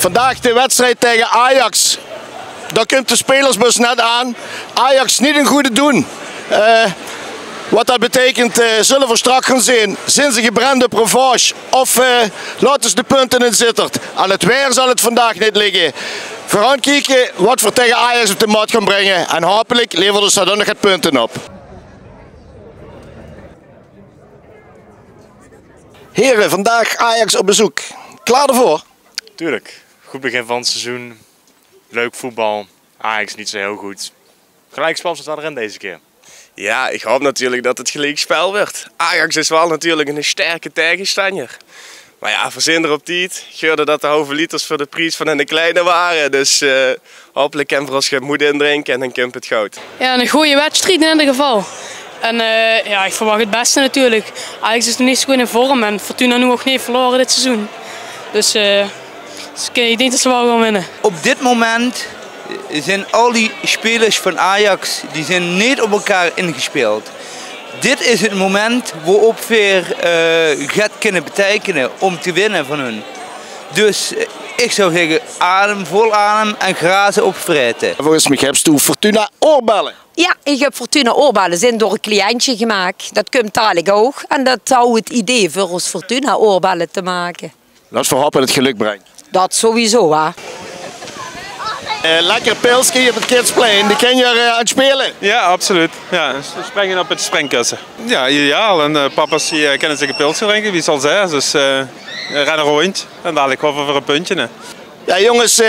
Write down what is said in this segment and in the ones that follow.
vandaag de wedstrijd tegen Ajax. Daar komt de spelersbus net aan. Ajax niet een goede doen. Eh, wat dat betekent, eh, zullen we strak gaan zien. Zijn ze gebrande provage of eh, laten ze de punten in zittert. Aan het weer zal het vandaag niet liggen. Gaan kijken wat we tegen Ajax op de mat gaan brengen. En hopelijk leveren ze dan nog het punten op. Heren, vandaag Ajax op bezoek. Klaar ervoor? Tuurlijk. Goed begin van het seizoen. Leuk voetbal. Ajax niet zo heel goed. Gelijkspel zat erin deze keer. Ja, ik hoop natuurlijk dat het gelijkspel wordt. Ajax is wel natuurlijk een sterke tegenstander. Maar ja, verzin er op tijd. Geurde dat de halve liters voor de prijs van een kleine waren. Dus uh, hopelijk kan voor als je moet indrinken en dan komt het goud. Ja, een goede wedstrijd in ieder geval. En uh, ja, ik verwacht het beste natuurlijk. Ajax is nog niet zo goed in vorm en Fortuna nu ook niet verloren dit seizoen. Dus, uh, dus ik denk dat ze wel gaan winnen. Op dit moment zijn al die spelers van Ajax die zijn niet op elkaar ingespeeld. Dit is het moment waarop we uh, gaat kunnen betekenen om te winnen van hun. Dus ik zou zeggen, adem, vol adem en grazen opvreten. Volgens mij heb je Fortuna oorbellen. Ja, ik heb Fortuna oorbellen zijn door een cliëntje gemaakt. Dat komt dadelijk ook. En dat zou het idee voor ons Fortuna oorbellen te maken. Laten we hopen dat het geluk brengt. Dat sowieso, hè. Uh, lekker pilski op het Kidsplein. Die ken je er uh, aan het spelen? Ja, absoluut. Ja, springen op het springkussen. Ja, ideaal. En uh, papa's die, kennen zich een pilsje drinken, wie zal zijn. Dus rennen rond en dadelijk hoffen voor een puntje. Hè. Ja jongens,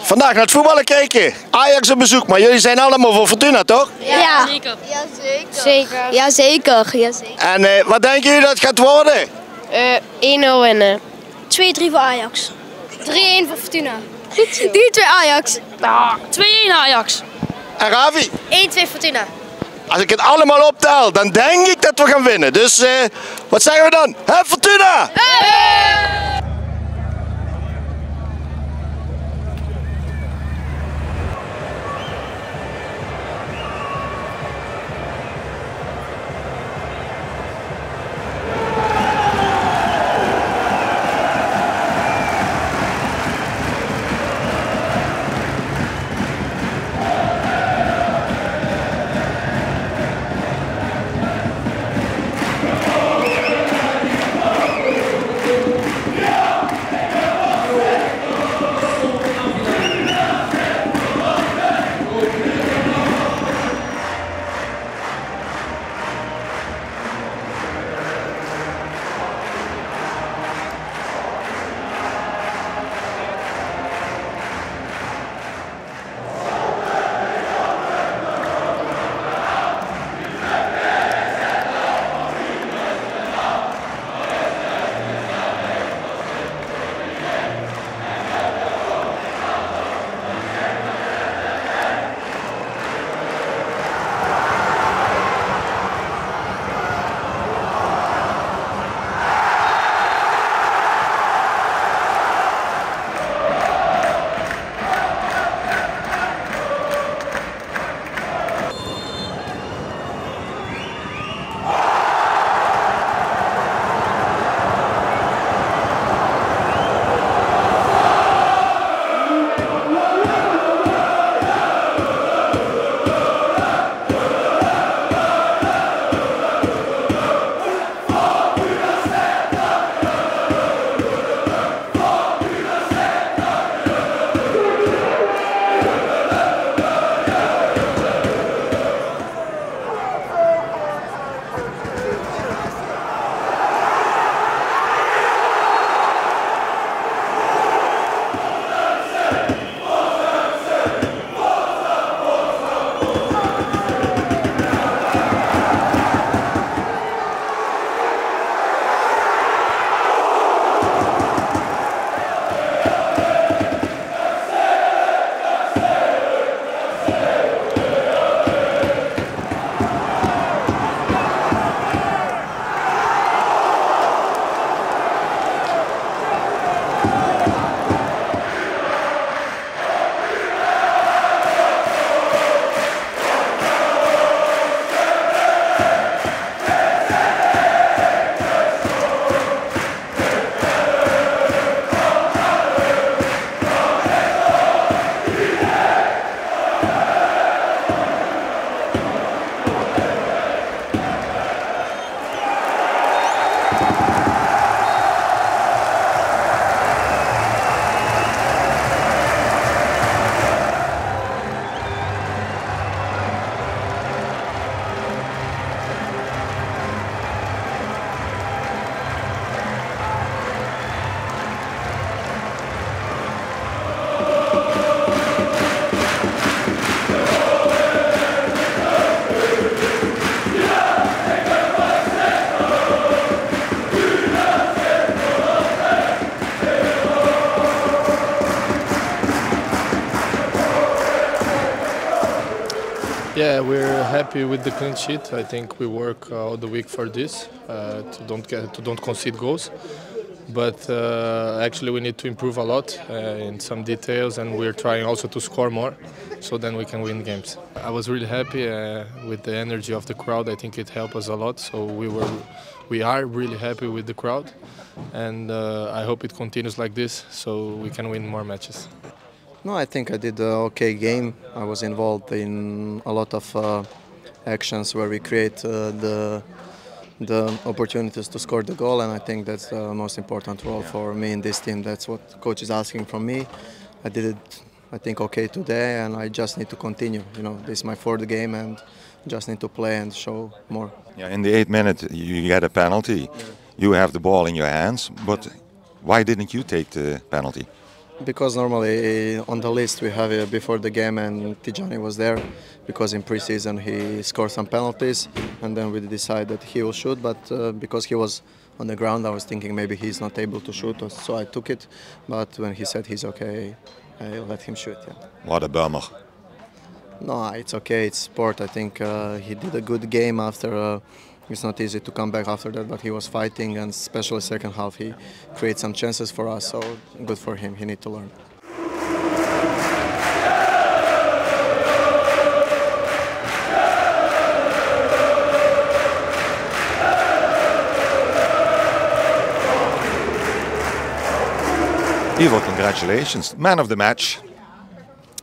vandaag naar het voetballen kijken. Ajax op bezoek, maar jullie zijn allemaal voor Fortuna, toch? Ja, ja. zeker. Ja, zeker. zeker. Ja, zeker. Ja, zeker. En wat denken jullie dat het gaat worden? 1-0 winnen. 2-3 voor Ajax. 3-1 voor Fortuna. 3-2 Ajax. Ah, 2-1 Ajax. En Ravi? 1-2 Fortuna. Als ik het allemaal optel, dan denk ik dat we gaan winnen. Dus uh, wat zeggen we dan? Hè, Fortuna! Hey! Yeah, we're happy with the clean sheet. I think we work uh, all the week for this uh, to don't get to don't concede goals. But uh, actually, we need to improve a lot uh, in some details, and we're trying also to score more, so then we can win games. I was really happy uh, with the energy of the crowd. I think it helped us a lot. So we were, we are really happy with the crowd, and uh, I hope it continues like this, so we can win more matches. No, I think I did an okay game. I was involved in a lot of uh, actions where we create uh, the the opportunities to score the goal, and I think that's the most important role for me in this team. That's what coach is asking from me. I did it, I think, okay today, and I just need to continue. You know, this is my fourth game, and just need to play and show more. Yeah, in the eighth minute, you get a penalty. You have the ball in your hands, but why didn't you take the penalty? Because normally on the list we have it before the game and Tijani was there because in preseason he scored some penalties and then we decided that he will shoot but uh, because he was on the ground I was thinking maybe he's not able to shoot so I took it but when he said he's okay I let him shoot yeah. What a bummer. No, it's okay. It's sport. I think uh, he did a good game after. Uh, it's not easy to come back after that, but he was fighting, and especially second half, he created some chances for us. So good for him. He need to learn. Ivo, congratulations. Man of the match.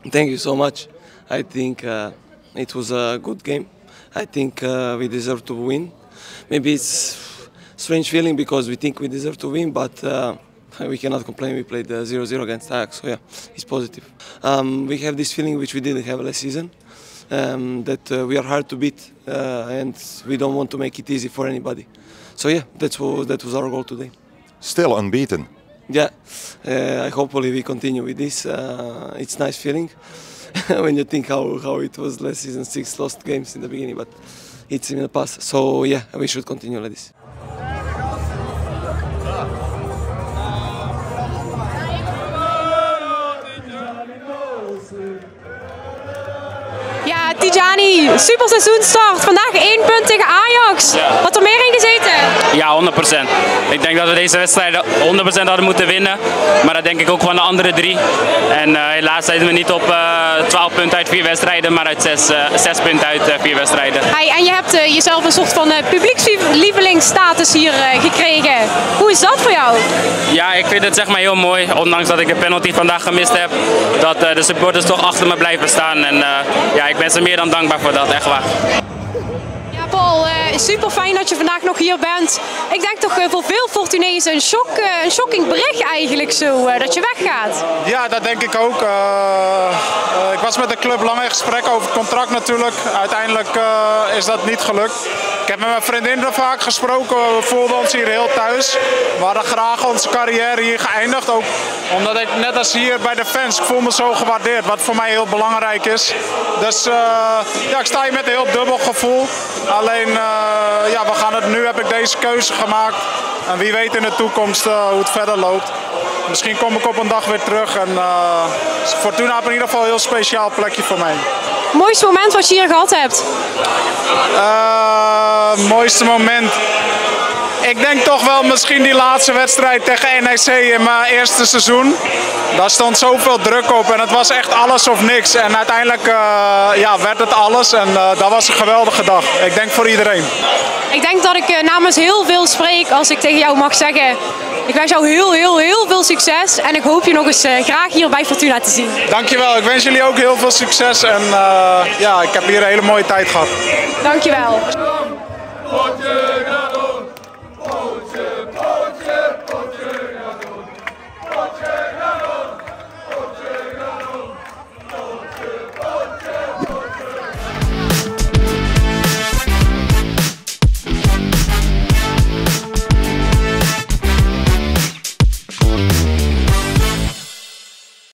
Thank you so much. I think uh, it was a good game. I think uh, we deserve to win. Maybe it's strange feeling because we think we deserve to win, but uh, we cannot complain. We played 0-0 against Ajax, so yeah, it's positive. Um, we have this feeling which we didn't have last season, um, that uh, we are hard to beat uh, and we don't want to make it easy for anybody. So yeah, that's what, that was our goal today. Still unbeaten. Yeah, uh, hopefully we continue with this. Uh, it's nice feeling when you think how, how it was last season, six lost games in the beginning, but it's in the past. So yeah, we should continue like this. Tijani, super seizoenstart. Vandaag één punt tegen Ajax. Had er meer in gezeten? Ja, 100%. Ik denk dat we deze wedstrijden 100% hadden moeten winnen. Maar dat denk ik ook van de andere drie. En eh, helaas zijn we niet op eh 12 punten uit vier wedstrijden, maar uit 6, 6 punten uit eh, vier wedstrijden. Hey, en je hebt eh, jezelf een soort van eh, publiekslievelingstatus hier eh, gekregen. Hoe is dat voor jou? Ja, ik vind het zeg maar heel mooi. Ondanks dat ik de penalty vandaag gemist heb. Dat eh, de supporters toch achter me blijven staan. En eh, ja, ik ben ze meer dan dankbaar voor dat, echt waar. Ja, Paul, eh, super fijn dat je vandaag nog hier bent. Ik denk toch eh, voor veel Fortunezen een, shock, eh, een shocking bericht eigenlijk zo, eh, dat je weggaat. Ja, dat denk ik ook. Ik was met de club lang in gesprek over het contract natuurlijk. Uiteindelijk eh, is dat niet gelukt. Ik heb met mijn vriendin er vaak gesproken. We voelden ons hier heel thuis. We hadden graag onze carrière hier geëindigd. Ook omdat ik net als hier bij de fans, ik voel me zo gewaardeerd. Wat voor mij heel belangrijk is. Dus eh, ja, ik sta hier met een heel dubbel gevoel. Alleen, eh, ja, we gaan het, nu heb ik deze keuze gemaakt. En wie weet in de toekomst eh, hoe het verder loopt. Misschien kom ik op een dag weer terug. En Fortuna heeft in ieder geval een heel speciaal plekje voor mij. Mooiste moment wat je hier gehad hebt? Eh, mooiste moment. Ik denk toch wel misschien die laatste wedstrijd tegen NEC in mijn eerste seizoen. Daar stond zoveel druk op en het was echt alles of niks. En uiteindelijk eh, ja, werd het alles en eh, dat was een geweldige dag. Ik denk voor iedereen. Ik denk dat ik namens heel veel spreek als ik tegen jou mag zeggen. Ik wens jou heel, heel, heel veel succes. En ik hoop je nog eens eh, graag hier bij Fortuna te zien. Dankjewel, ik wens jullie ook heel veel succes. En eh, ja, ik heb hier een hele mooie tijd gehad. Dankjewel.